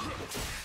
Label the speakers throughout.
Speaker 1: Shit!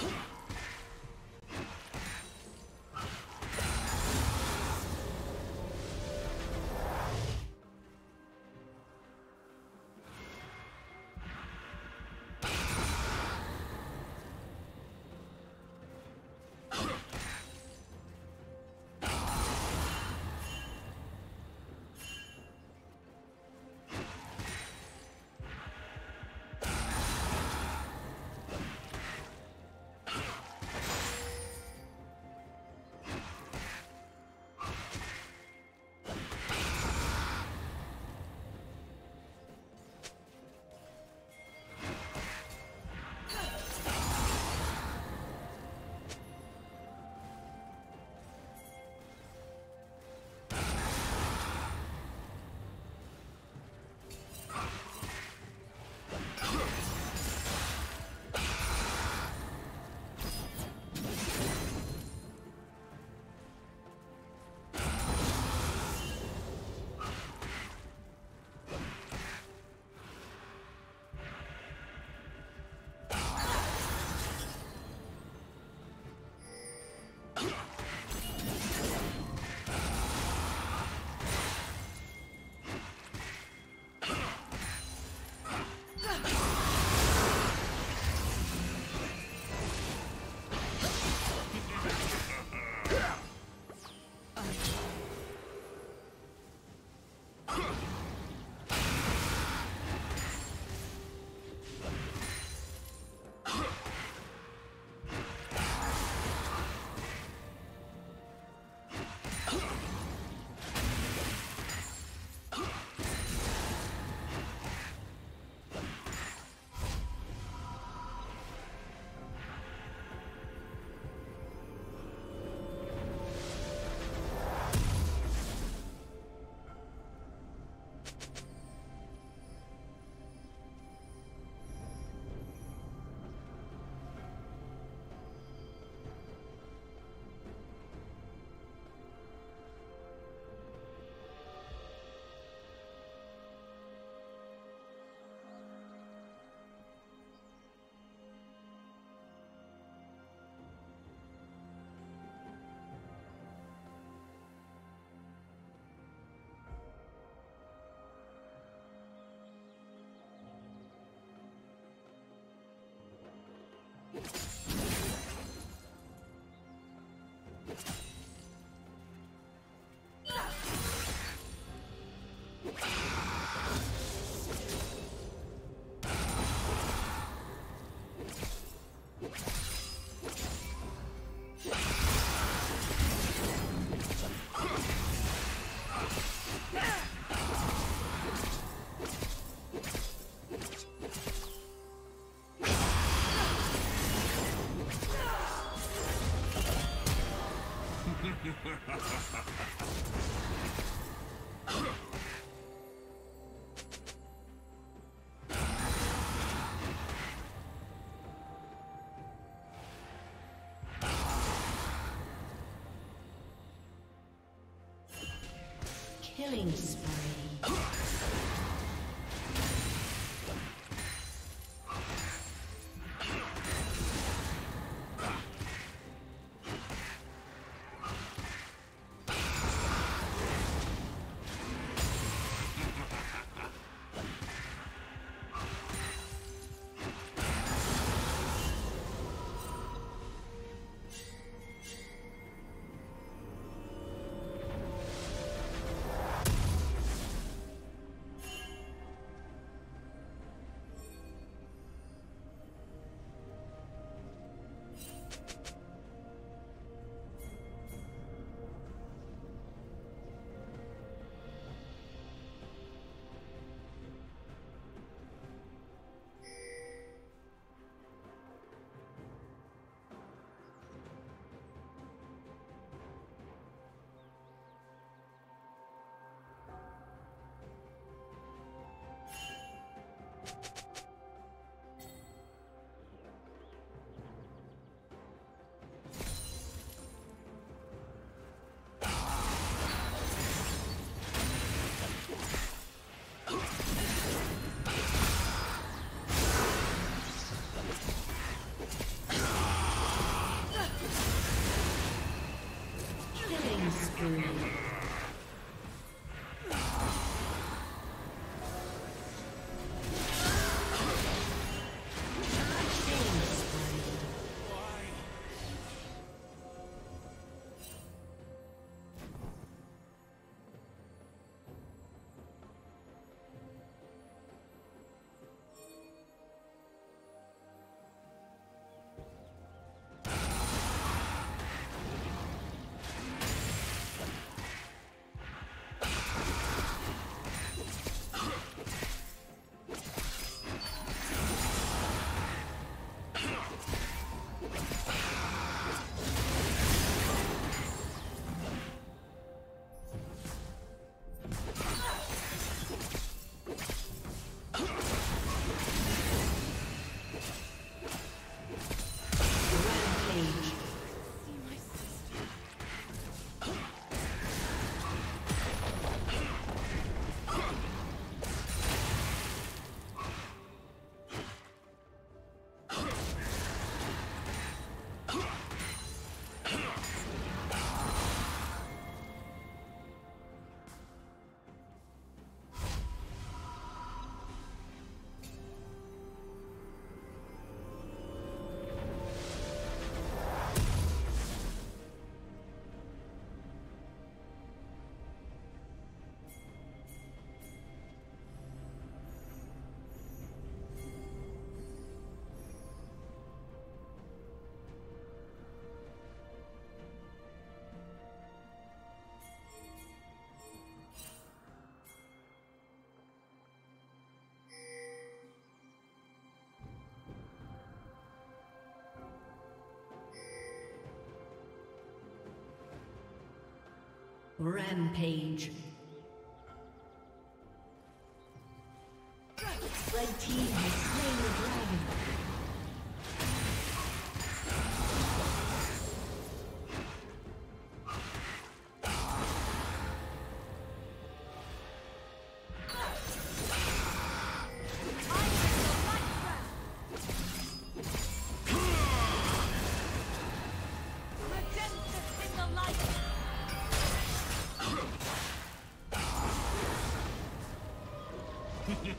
Speaker 1: Huh? Killing spree. Killing spree. Killing spree. Rampage. Rampage.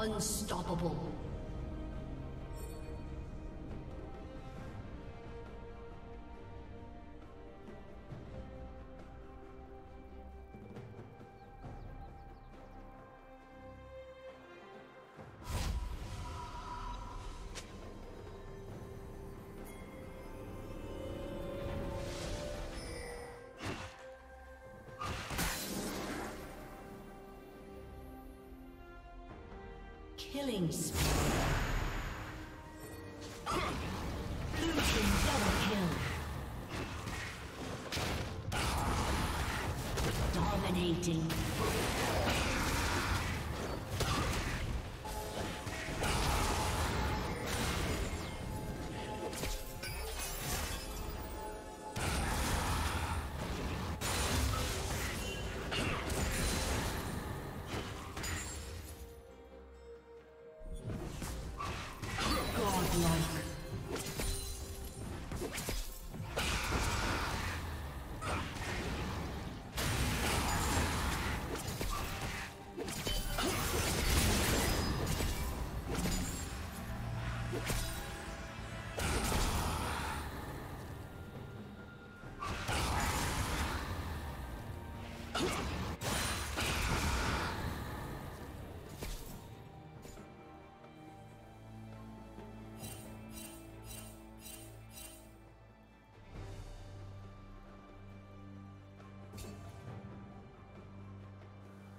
Speaker 1: Unstoppable. Killing double kill. Dominating.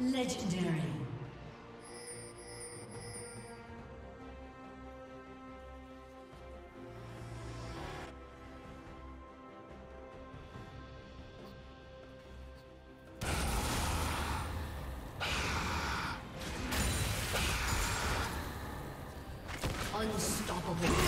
Speaker 1: Legendary. Unstoppable.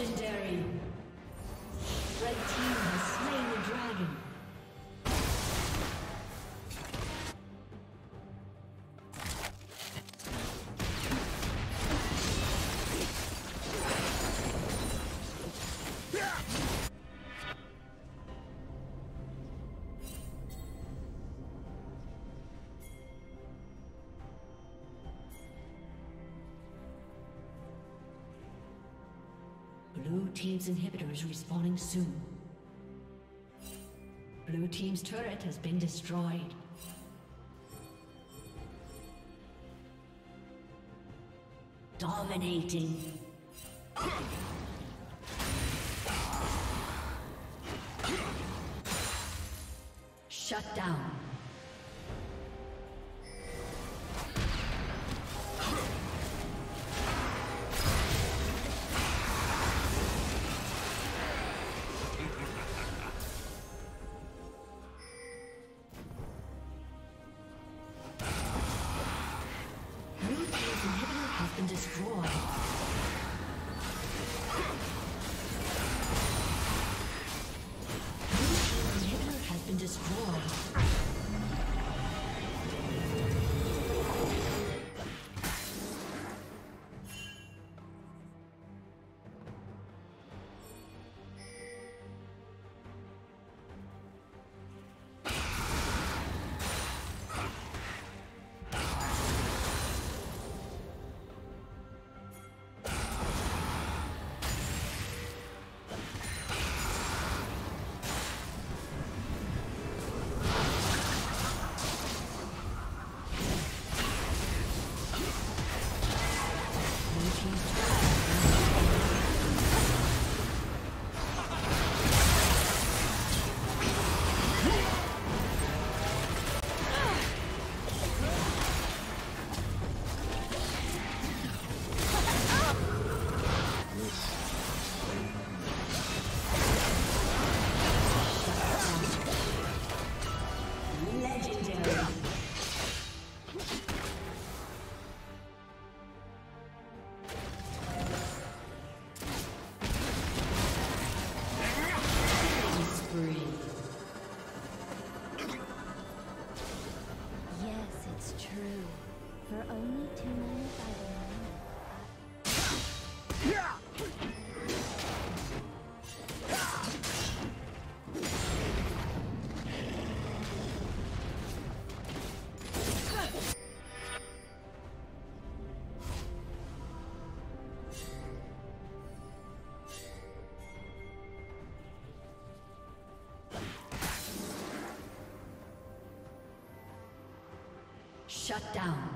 Speaker 1: Legendary. Team's inhibitor is respawning soon. Blue team's turret has been destroyed. Dominating. Shut down. Shut down.